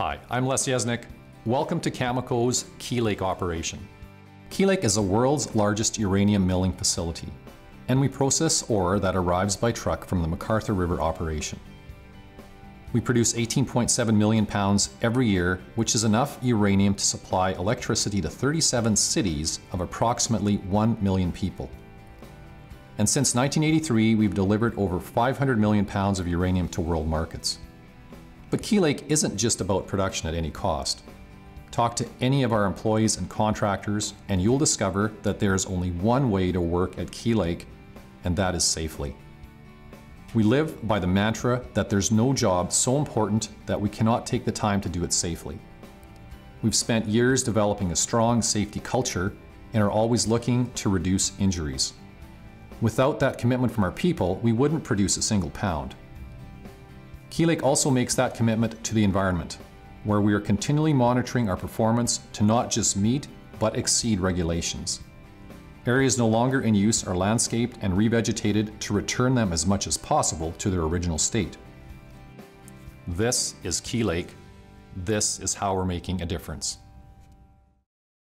Hi, I'm Les Yesnick. Welcome to Cameco's Key Lake operation. Key Lake is the world's largest uranium milling facility, and we process ore that arrives by truck from the McArthur River operation. We produce 18.7 million pounds every year, which is enough uranium to supply electricity to 37 cities of approximately 1 million people. And since 1983, we've delivered over 500 million pounds of uranium to world markets. But Key Lake isn't just about production at any cost. Talk to any of our employees and contractors, and you'll discover that there is only one way to work at Key Lake, and that is safely. We live by the mantra that there's no job so important that we cannot take the time to do it safely. We've spent years developing a strong safety culture and are always looking to reduce injuries. Without that commitment from our people, we wouldn't produce a single pound. Key Lake also makes that commitment to the environment, where we are continually monitoring our performance to not just meet, but exceed regulations. Areas no longer in use are landscaped and revegetated to return them as much as possible to their original state. This is Key Lake. This is how we're making a difference.